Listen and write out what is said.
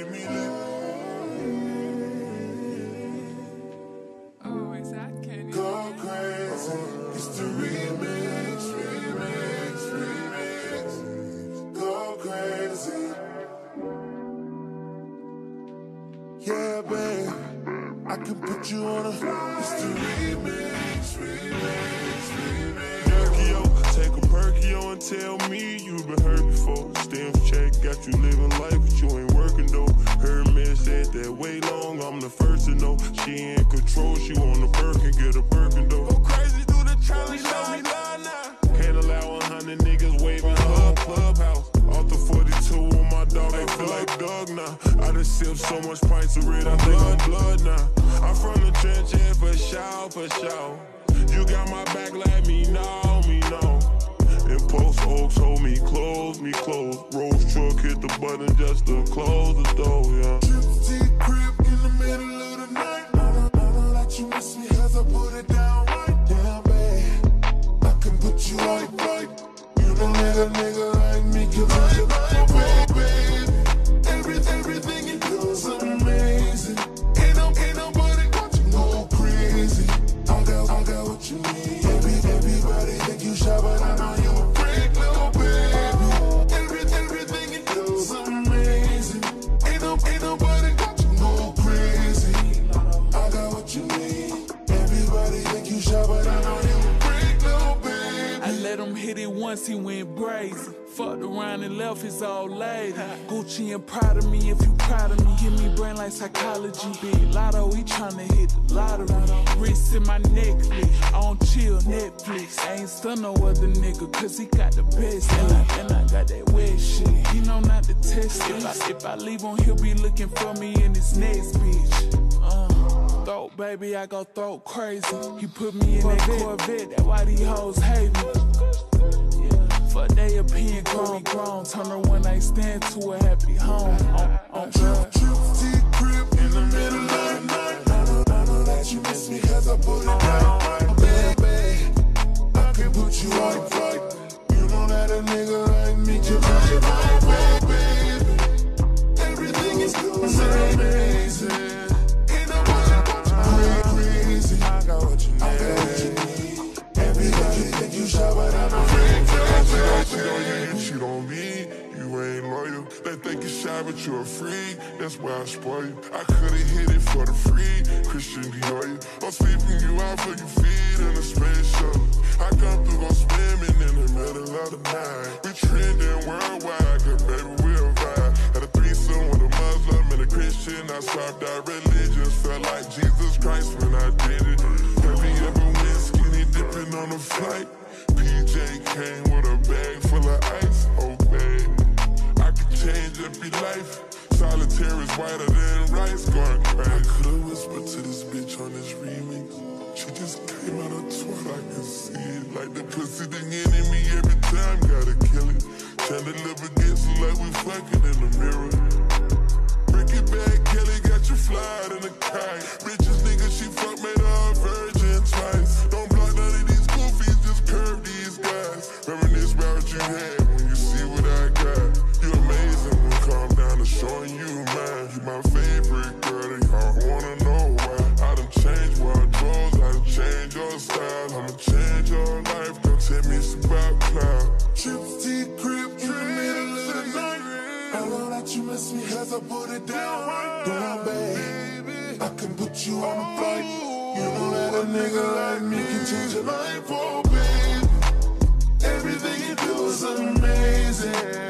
give me lit. Oh, is that Kenny? Go crazy. It's the remix, remix, remix. Go crazy. Yeah, babe. I can put you on a. It's the remix, remix, remix. Perkio, take a Perkio and tell me you've been hurt before. Stem check, got you living life, I done sipped so much pints of red, I think I'm blood now. I'm from the trench, yeah, for sure, for sure. You got my back, let me know, me know. Impulse Oaks hold me close, me close. Rolls truck hit the button just to close the door, yeah. Once, he went brazen. Fucked around and left his old lady. Gucci and proud of me if you proud of me. Give me brain like psychology. Big Latto, he tryna hit the lottery. Wrist in my necklace, on chill Netflix. I ain't stun no other nigga, cause he got the best. And I, and I got that wet shit. He know not to test it. If I, if I leave on, he'll be looking for me in his next bitch. Uh. Throat, baby, I go throat crazy. He put me in that Corvette, that's why these hoes hate me. Fuck they opinion, grown, grown. Turn her one night stand to a happy home. On, on drugs. Gypsy crib in the middle of the night. I know, I know that you miss me cause I put it down. Cheat on me. You ain't loyal. They think you're shy, but you're a freak. That's why I spoil you. I could've hit it for the free. Christian Dior. I'm sweeping you out for you feet in a space. I come through, go swimming in the middle of the night. We trending worldwide, cause baby, we'll vibe. Had a threesome with a Muslim and a Christian. I swapped out religions. Felt like Jesus Christ when I did it. Have you ever went skinny dipping on a flight? PJ like in the mirror. Break it back, Kelly got you flying in a kite. Richest nigga she fuck you miss me cause I put it down, down, babe. I can put you on a flight. You know that a nigga like me can change your life, for babe. Everything you do is amazing.